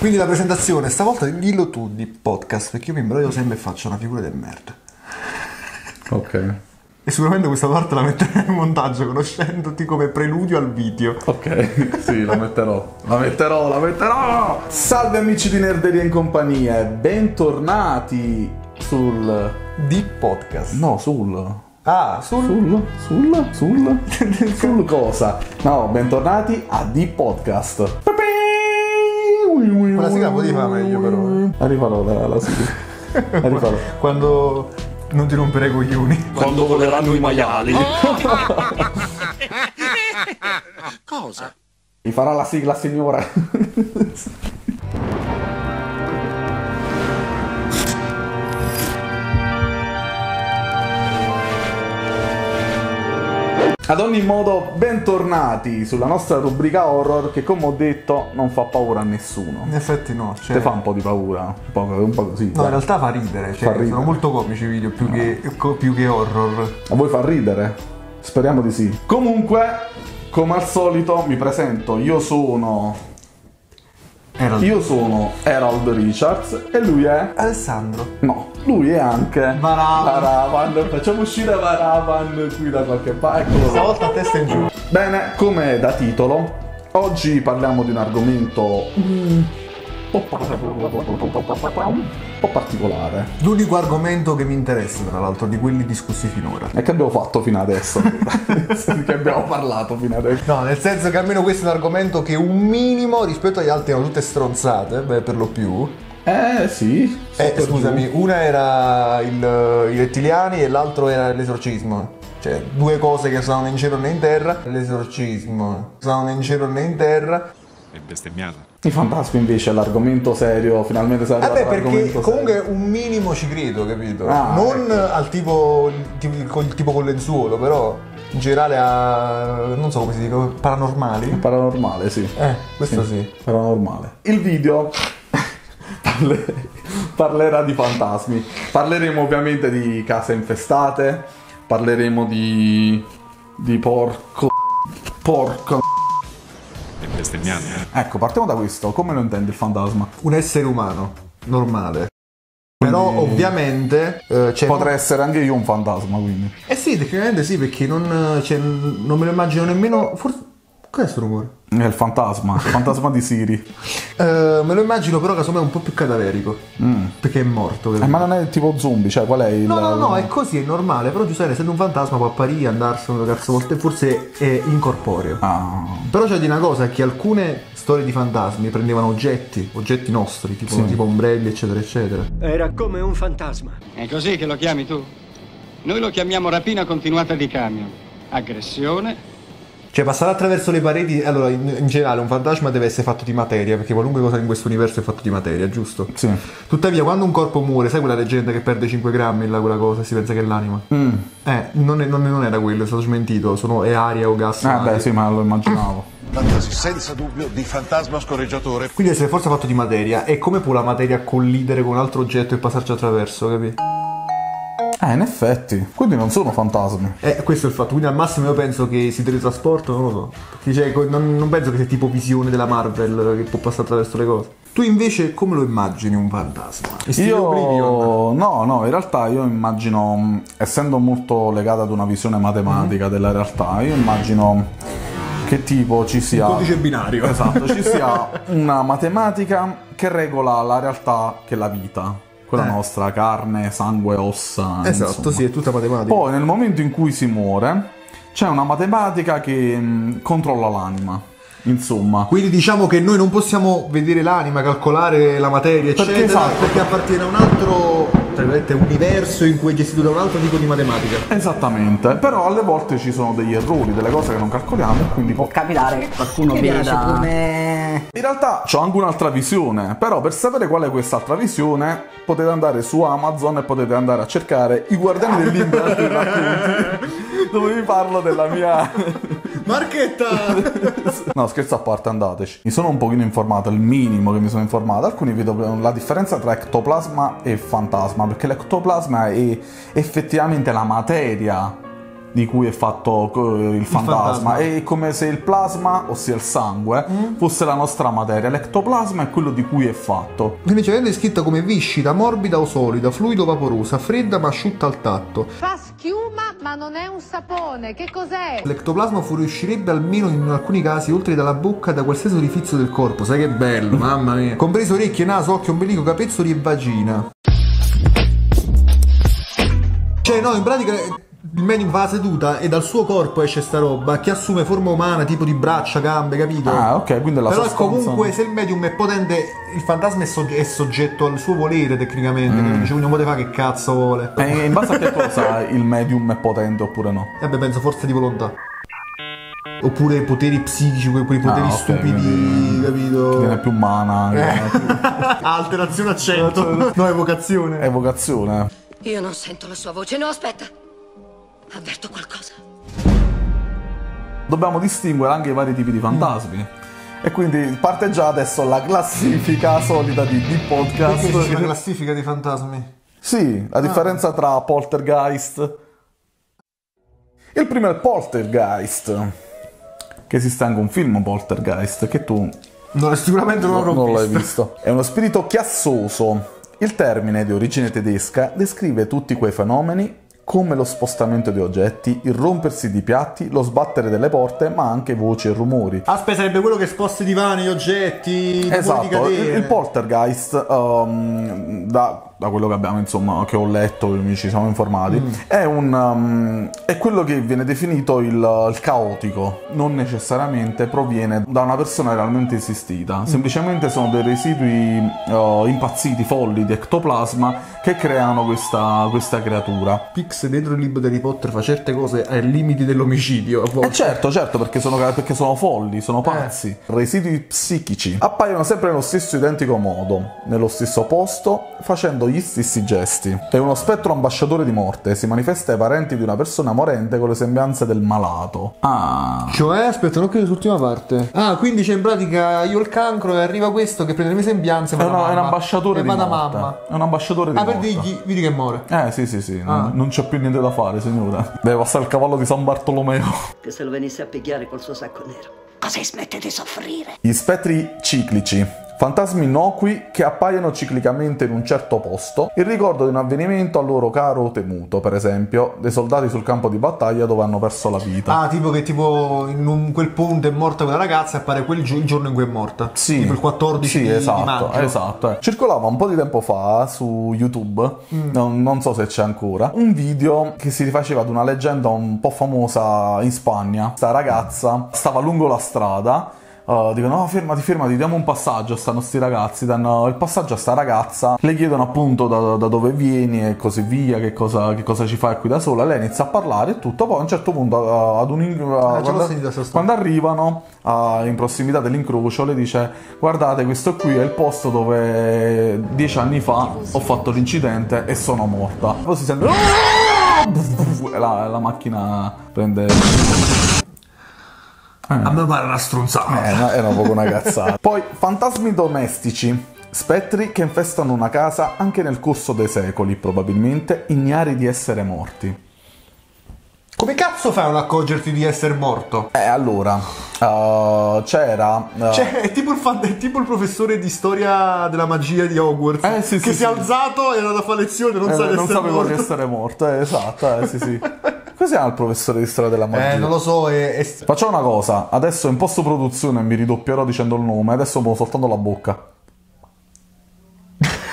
Quindi la presentazione, stavolta dillo tu di podcast, perché io mi imbroglio sempre e faccio una figura del merda. Ok. E sicuramente questa parte la metterò in montaggio conoscendoti come preludio al video. Ok, sì, la metterò. La metterò, la metterò! Salve amici di Nerderia in compagnia e bentornati sul... Di podcast. No, sul... Ah, sul... Sul? Sul? Sul? sul cosa? No, bentornati a The Podcast. Quella sigla potevi fare meglio però. eh. La la, la sigla. La rifarò. Quando non ti rompere i coglioni. Quando voleranno i maiali. Cosa? Mi farà la sigla, signora. Ad ogni modo, bentornati sulla nostra rubrica horror che come ho detto non fa paura a nessuno. In effetti no, cioè... Te fa un po' di paura, un po', un po' così. No, dai. in realtà fa ridere, cioè, Fa ridere. sono molto comici i video più, che, co- più che horror. A voi fa ridere? Speriamo di sì. Comunque, come al solito, mi presento. Io sono. Era Io sono Herald Richards e lui è. Alessandro. No, lui è anche. Varavan. Varavan. Facciamo uscire Varavan qui da qualche parte. Eccolo. Stavolta a testa in giù. Bene, come da titolo, oggi parliamo di un argomento. mm, un po' par- un po' particolare. L'unico argomento che mi interessa, tra l'altro, di quelli discussi finora. E che abbiamo fatto fino adesso? che abbiamo parlato fino adesso? No, nel senso che almeno questo è un argomento che un minimo rispetto agli altri erano tutte stronzate, beh, per lo più. Eh sì. Eh, scusami, giù. una era il- i rettiliani e l'altro era l'esorcismo. Cioè, due cose che stavano in cielo né in terra. L'esorcismo. Stavano in cielo né in terra. È bestemmiata. I fantasmi invece l'argomento serio, finalmente sai Vabbè, perché comunque un minimo ci credo, capito? Ah, non al tipo, tipo, col- tipo con lenzuolo, però in generale a. non so come si dica, paranormali. Paranormale, sì. Eh, questo sì. Paranormale. Il video parle- parlerà di fantasmi. Parleremo ovviamente di case infestate, parleremo di... di porco... porco... È bestemmiata. Ecco, partiamo da questo. Come lo intendi il fantasma? Un essere umano, normale. Però ovviamente eh, c'è. Potrei essere anche io un fantasma, quindi. Eh sì, tecnicamente sì, perché non, cioè, non me lo immagino nemmeno. Forse. Cos'è sto rumore? È il fantasma, il fantasma di Siri. Eh, me lo immagino però casomai un po' più cadaverico. Perché è morto. Eh, ma non è tipo zombie, cioè qual è il... No, no, no, è così, è normale. Però giustamente, essendo un fantasma, può apparire, andarsene, cazzo, volte forse è incorporeo. Ah, Però c'è di una cosa che alcune storie di fantasmi prendevano oggetti, oggetti nostri, tipo, Sì. tipo ombrelli, eccetera, eccetera. Era come un fantasma. È così che lo chiami tu? Noi lo chiamiamo rapina continuata di camion. Aggressione. Cioè, passare attraverso le pareti. Allora, in, in generale, un fantasma deve essere fatto di materia, perché qualunque cosa in questo universo è fatto di materia, giusto? sì. Tuttavia, quando un corpo muore, sai quella leggenda che perde 5 grammi là, quella cosa, e si pensa che è l'anima? Mm. Eh, non, è- non, non era quello, è stato smentito, sono, è aria o gas. Ah, aria. beh, sì, ma lo immaginavo. Trattasi senza dubbio di fantasma scorreggiatore. Quindi deve essere forse fatto di materia. E come può la materia collidere con un altro oggetto e passarci attraverso, capi? Eh, in effetti. Quindi non sono fantasmi. Eh, questo è il fatto. Quindi al massimo io penso che si teletrasportano, non lo so. Perché cioè, non, non penso che sia tipo visione della Marvel che può passare attraverso le cose. Tu invece come lo immagini un fantasma? Stile Oblivion? Io no, no, in realtà io immagino, mh, essendo molto legato ad una visione matematica della realtà, io immagino che tipo ci sia Codice binario. Esatto, ci sia una matematica che regola la realtà che è la vita, quella Eh. nostra carne, sangue, ossa. Esatto, insomma. sì, è tutta matematica. Poi nel momento in cui si muore c'è una matematica che mh, controlla l'anima. Insomma, Quindi diciamo che noi non possiamo vedere l'anima, calcolare la materia, Perché eccetera, esatto. perché appartiene a un altro virgolette, universo in cui è gestito da un altro tipo di matematica. Esattamente, però alle volte ci sono degli errori, delle cose che non calcoliamo, quindi può capitare. Che qualcuno piace veda come... In realtà ho anche un'altra visione, però per sapere qual è quest'altra visione potete andare su Amazon e potete andare a cercare I Guardiani del Limbo e altri racconti, dove vi parlo della mia... Marchetta! No, scherzo a parte, andateci. Mi sono un pochino informato, il minimo che mi sono informato. Alcuni vedono la differenza tra ectoplasma e fantasma, perché l'ectoplasma è effettivamente la materia di cui è fatto eh, il fantasma. fantasma. È come se il plasma, ossia il sangue, Mm. fosse la nostra materia. L'ectoplasma è quello di cui è fatto. Quindi c'è descritta come viscida, morbida o solida, fluido o vaporosa, fredda ma asciutta al tatto. Fa schiuma ma non è un sapone, che cos'è? L'ectoplasma fuoriuscirebbe almeno in alcuni casi oltre dalla bocca da qualsiasi orifizio del corpo. Sai che bello, mamma mia. Compreso orecchie, naso, occhio, ombelico, capezzoli e vagina. Cioè, no, in pratica il medium va seduta e dal suo corpo esce sta roba che assume forma umana, tipo di braccia, gambe, capito? Ah, ok, quindi la Però sostanza... comunque se il medium è potente, il fantasma è, sogge- è soggetto al suo volere tecnicamente. Quindi quindi non poteva fare che cazzo vuole. E Eh, in base a che cosa il medium è potente oppure no? E beh, penso forza di volontà. Oppure poteri psichici, quei, poteri Ah, ok, stupidi, quindi- capito? Viene più mana, viene più Alterazione accento. no, evocazione. evocazione. Io non sento la sua voce. No, aspetta. Avverto qualcosa. Dobbiamo distinguere anche i vari tipi di fantasmi. E quindi parte già adesso la classifica solita di, di podcast. Perché c'è una classifica di fantasmi? Sì, la differenza tra poltergeist. Il primo è il poltergeist. Che esiste anche un film poltergeist che tu No, sicuramente non l'avrò non l'hai visto. È uno spirito chiassoso. Il termine di origine tedesca descrive tutti quei fenomeni come lo spostamento di oggetti, il rompersi di piatti, lo sbattere delle porte, ma anche voci e rumori. Aspetta, sarebbe quello che sposta i divani, gli oggetti, di Esatto, il, catene. il poltergeist, um, da, da quello che abbiamo, insomma, che ho letto, mi ci siamo informati, Mm. è, un, um, è quello che viene definito il, il caotico. Non necessariamente proviene da una persona realmente Mm. esistita, semplicemente sono dei residui uh, impazziti, folli di ectoplasma che creano questa, questa creatura. Pix dentro il libro di Harry Potter fa certe cose ai limiti dell'omicidio. Eh certo, certo, perché sono, perché sono folli, Eh. sono pazzi. Residui psichici. Appaiono sempre nello stesso identico modo, nello stesso posto, facendo gli stessi gesti. È uno spettro ambasciatore di morte, si manifesta ai parenti di una persona morente con le sembianze del malato. Ah. Cioè, aspetta, non credo l'ultima parte. Ah, quindi c'è in pratica io ho il cancro e arriva questo che prende le mie sembianze È, una- è un ambasciatore e di morte. mamma. È un ambasciatore di Ah, per morte. dirgli, vedi che muore. Eh sì sì sì, Ah. non, non c'è più niente da fare signora. Deve passare il cavallo di San Bartolomeo. Che se lo venisse a pigliare col suo sacco nero. Così smette di soffrire. Gli spettri ciclici. Fantasmi innocui che appaiono ciclicamente in un certo posto, il ricordo di un avvenimento a loro caro o temuto, per esempio, dei soldati sul campo di battaglia dove hanno perso la vita. Ah, tipo che tipo in un- quel punto è morta quella ragazza e appare quel gio- il giorno in cui è morta. Sì, Tipo il 14 sì, di, di esatto, maggio. esatto. eh. Circolava un po' di tempo fa su YouTube, Mm. non, non so se c'è ancora, un video che si rifaceva ad una leggenda un po' famosa in Spagna. Sta ragazza stava lungo la strada. Uh, dicono no fermati fermati diamo un passaggio stanno sti ragazzi danno il passaggio a sta ragazza le chiedono appunto da, da dove vieni e così via che cosa, che cosa ci fai qui da sola. Lei inizia a parlare e tutto poi a un certo punto uh, ad un in- uh, già l'ho quando- quando arrivano ah, in prossimità dell'incrocio le dice guardate questo qui è il posto dove dieci anni fa ho fatto l'incidente e sono morta. Poi si sente la, la macchina prende A me pare una stronzata. eh, no, era proprio una cazzata poi fantasmi domestici spettri che infestano una casa anche nel corso dei secoli probabilmente ignari di essere morti Come cazzo fai a non accorgerti di essere morto? eh allora uh, c'era uh, Cioè, è tipo, il fan- è tipo il professore di storia della magia di Hogwarts. Eh, sì, che sì, si è sì. alzato e è andato a fare lezione, non Eh, sa di non essere sapevo morto. di essere morto, eh, esatto, eh, sì, sì. Cos'è il professore di storia della magia? Eh, non lo so, è, è- Facciamo una cosa, adesso in post produzione mi ridoppierò dicendo il nome, adesso muovo soltanto la bocca.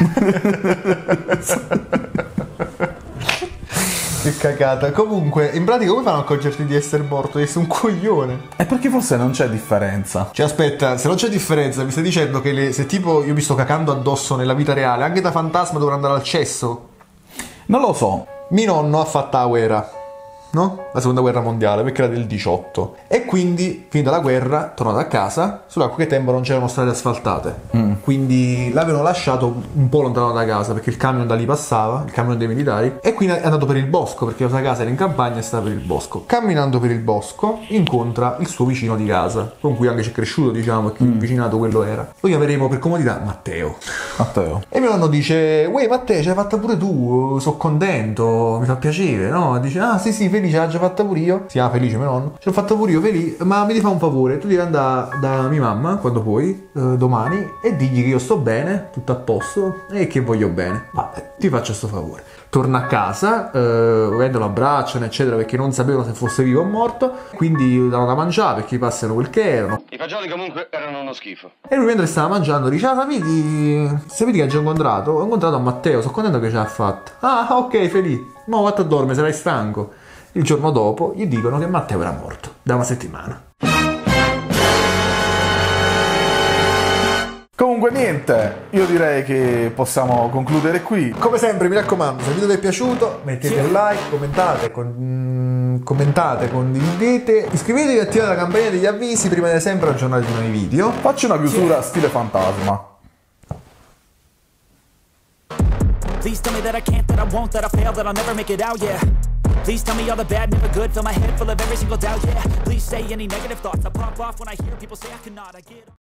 Che cagata. Comunque, in pratica, come fanno a accorgerti di essere morto? Di essere un coglione. E perché forse non c'è differenza? Cioè, aspetta, se non c'è differenza, mi stai dicendo che le- se tipo io mi sto cacando addosso nella vita reale, anche da fantasma dovrò andare al cesso? Non lo so. Mio nonno ha fatto la guerra, no? La seconda guerra mondiale, perché era del 18. E quindi, finita la guerra, tornato a casa, solo a quel tempo non c'erano strade asfaltate. Quindi quindi l'avevano lasciato un po' lontano da casa perché il camion da lì passava, il camion dei militari, e quindi è andato per il bosco perché la sua casa era in campagna e stava per il bosco. Camminando per il bosco incontra il suo vicino di casa, con cui anche c'è cresciuto, diciamo, e che vicinato quello era. Lo chiameremo per comodità Matteo. Matteo. E mio nonno dice, uè Matteo, ce l'hai fatta pure tu, sono contento, mi fa piacere, no? Dice, ah sì sì, felice, l'ho già fatta pure io. Si chiama Felice mio nonno. Ce l'ho fatta pure io, felice, ma mi devi fare un favore, tu devi andare da mia mamma, quando puoi, eh, domani, e digli che io sto bene, tutto a posto, e che voglio bene. Vabbè, ti faccio sto favore. Torna a casa, eh, ovviamente lo abbracciano, eccetera, perché non sapevano se fosse vivo o morto, quindi gli danno da mangiare perché gli passano quel che erano. I fagioli comunque erano uno schifo. E lui mentre stava mangiando dice, ah sapete, sapete che ha già incontrato? Ho incontrato Matteo, sono contento che ce l'ha fatta. Ah, ok, felice. Ma ho fatto a dormire, sarai stanco. Il giorno dopo gli dicono che Matteo era morto, da una settimana. Comunque niente, io direi che possiamo concludere qui. Come sempre mi raccomando, se il video vi è piaciuto mettete un like, commentate, con- mm, commentate, condividete, iscrivetevi e attivate la campanella degli avvisi per rimanere sempre aggiornati di nuovi video. Facci una chiusura stile fantasma. Please tell me that I can't, that I won't, that I fail, that I'll never make it out, yeah. Please tell me all the bad, never good, fill my head full of every single doubt, yeah. Please say any negative thoughts, I pop off when I hear people say I cannot, I get